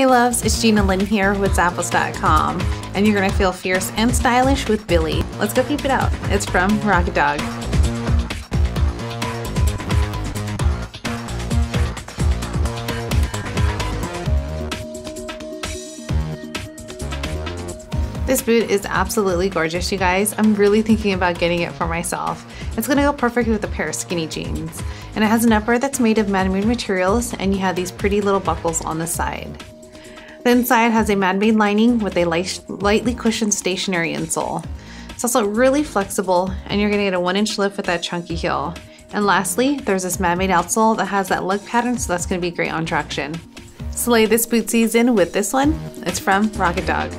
Hey loves, it's Gina Lynn here with Zappos.com, and you're gonna feel fierce and stylish with Billie. Let's go peep it out. It's from Rocket Dog. This boot is absolutely gorgeous, you guys. I'm really thinking about getting it for myself. It's gonna go perfect with a pair of skinny jeans. And it has an upper that's made of man-made materials, and you have these pretty little buckles on the side. The inside has a man-made lining with a light, lightly cushioned stationary insole. It's also really flexible, and you're gonna get a one inch lift with that chunky heel. And lastly, there's this man-made outsole that has that lug pattern, so that's gonna be great on traction. Slay this boot season with this one. It's from Rocket Dog.